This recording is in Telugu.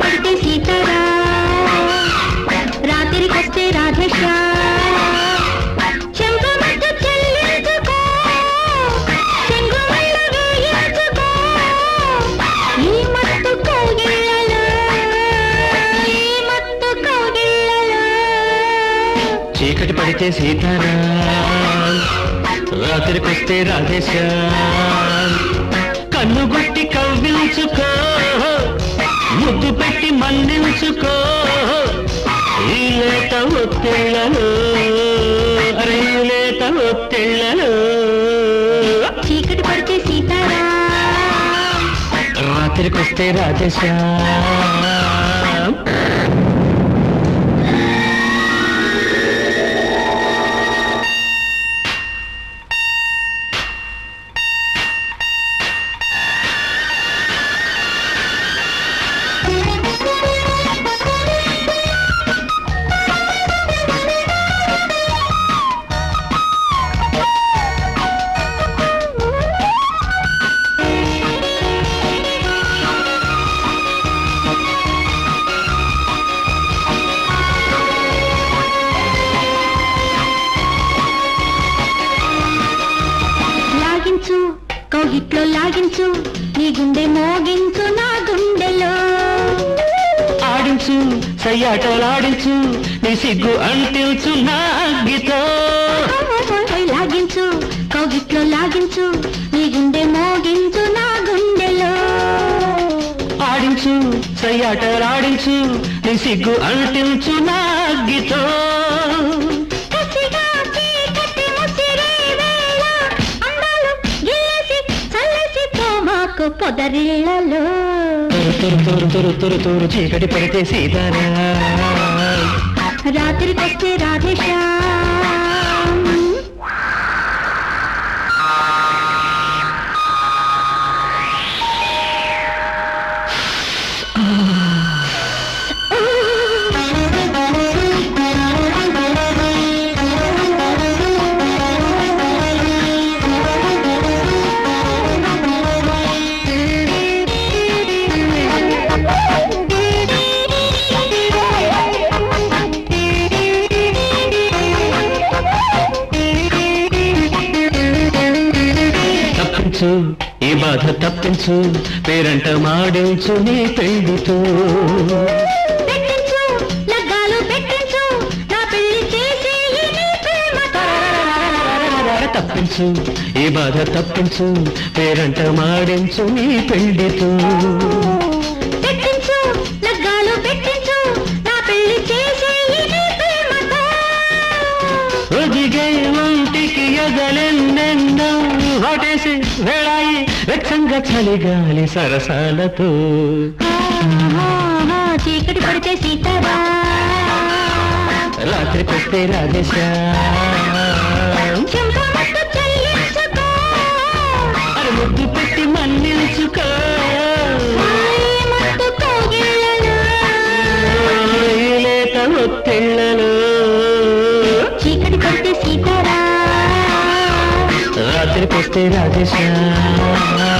పడితే సీతారా. రాత్రికొస్తే రాధేశా చీకటి పడితే సీతారా. రాత్రికొస్తే రాధేశా కన్ను గుట్టి ముద్దు పెట్టి మన్నించుకో. ఈ లేత ఒత్తిళ్ళలో అరే లేత ఒత్తిళ్ళలో చీకటి పడితే సీతారా. రాత్రికొస్తే రాధేశ్యాం కౌగిట్లో లాగించు నీ గుండె మోగించు నా గుండెలో. ఆడించు సయ్యాటలాడించు నీ సిగ్గు అంటించు నా అగ్గితో లాగించు కౌగిట్లో లాగించు నీ గుండె మోగించు నా గుండెలో. ఆడించు సయ్యాటలాడించు నీ సిగ్గు అంటించు నా తోమాకు పొదరిళ్ళలో తురు తురు తురు తురు తురు తురు చీకటి పడితే సీతారా. రాత్రికొస్తే రాధేశ్యామ్. తప్పించు ఈ బాధ తప్పించు పేరంట మాడించు నీ పెళ్ళితో తప్పించు ఈ బాధ తప్పించు పేరంట మాడించు నీ పెళ్ళితో వాటేసి వేళాయి వెచ్చంగా చలిగాలి సరసాలతో ఆహా, చీకటి పడితే సీతారా రాత్రికొస్తే రాధేశా చెంపమట్టు చెల్లించుకో అరే ముద్దు పడితే సీతారా రాత్రికొస్తే రాధేశా